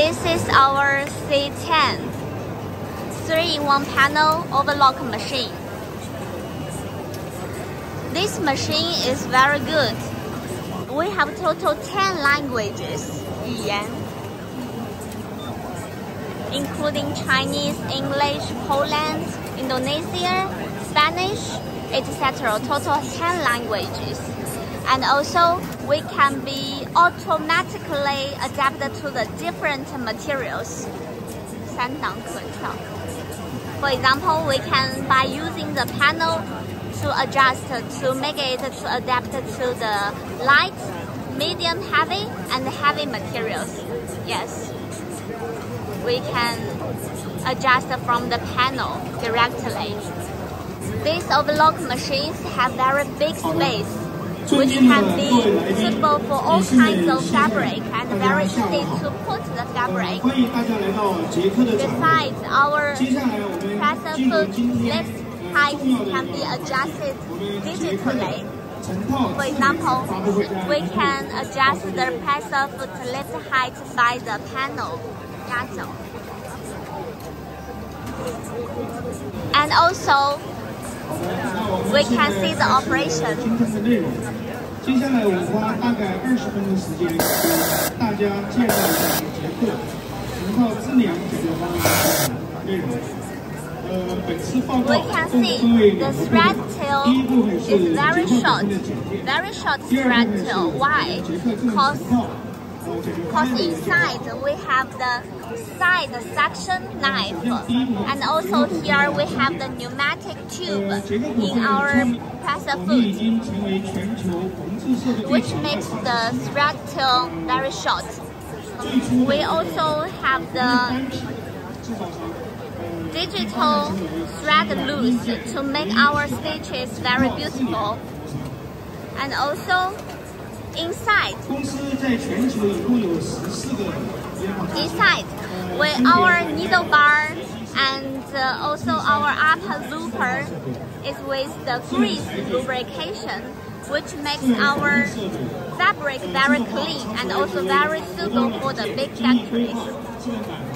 This is our C10 3-in-1 panel overlock machine. This machine is very good. We have total 10 languages, including Chinese, English, Poland, Indonesia, Spanish, etc. Total 10 languages. And also, we can be automatically adapted to the different materials. For example, we can, by using the panel to adjust, to make it to adapt to the light, medium, heavy, and heavy materials. Yes we can adjust from the panel directly. These overlock machines have very big space, which can be suitable for all kinds of fabric and very easy to put the fabric. Besides, our presser foot lift height can be adjusted digitally. For example, we can adjust the presser foot lift height by the panel. And also, we can see the operation. 接下来我花大概二十分钟时间，大家介绍一下捷克成套质量解决方案的内容。呃，本次报告共分为两部分，第一部分是捷克产品的简介，第二部分是捷克更成套。 Because inside we have the side suction knife and also here we have the pneumatic tube in our presser foot which makes the thread tail very short. We also have the digital thread loose to make our stitches very beautiful and also inside. Inside, with our needle bar and uh, also our upper looper is with the grease lubrication, which makes our fabric very clean and also very suitable for the big factories.